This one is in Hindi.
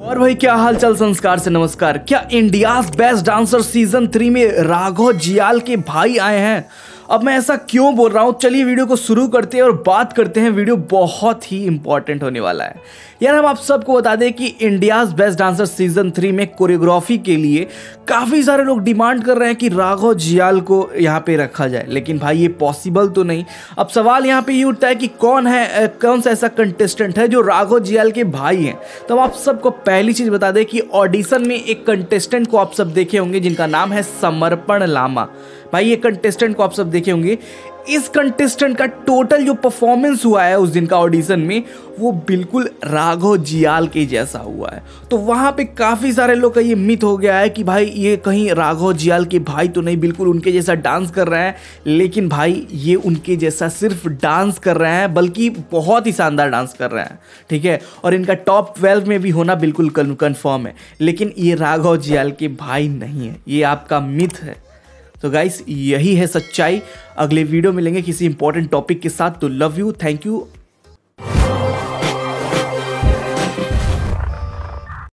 और भाई क्या हाल चाल संस्कार से नमस्कार। क्या India best dancer season three में राघव जियाल के भाई आए हैं? अब मैं ऐसा क्यों बोल रहा हूँ? चलिए वीडियो को शुरू करते हैं और बात करते हैं। वीडियो बहुत ही इंपॉर्टेंट होने वाला है। यार, हम आप सबको बता दें कि India's best dancer season three में कोरियोग्राफी के लिए काफ़ी सारे लोग डिमांड कर रहे हैं कि राघव जियाल को यहाँ पे रखा जाए। लेकिन भाई, ये पॉसिबल तो नहीं। अब सवाल यहाँ पे ये उठता है कि कौन है कौन सा ऐसा कंटेस्टेंट है जो राघव जियाल के भाई हैं? तो आप सबको पहली चीज़ बता दें कि ऑडिशन में एक कंटेस्टेंट को आप सब देखे होंगे, जिनका नाम है समर्पण लामा। भाई, ये कंटेस्टेंट को आप सब देखे होंगे, इस कंटेस्टेंट का टोटल जो परफॉर्मेंस हुआ है उस दिन का ऑडिशन में, वो बिल्कुल राघव जियाल के जैसा हुआ है। तो वहाँ पे काफ़ी सारे लोग का ये मिथ हो गया है कि भाई, ये कहीं राघव जियाल के भाई तो नहीं, बिल्कुल उनके जैसा डांस कर रहे हैं, लेकिन भाई, ये उनके जैसा सिर्फ़ डांस कर रहे हैं, बल्कि बहुत ही शानदार डांस कर रहे हैं, ठीक है? और इनका टॉप ट्वेल्व में भी होना बिल्कुल कन्फर्म है। लेकिन ये राघव जियाल के भाई नहीं है, ये आपका मिथ है। तो गाइस यही है सच्चाई। अगले वीडियो में लेंगे किसी इंपॉर्टेंट टॉपिक के साथ। तो लव यू थैंक यू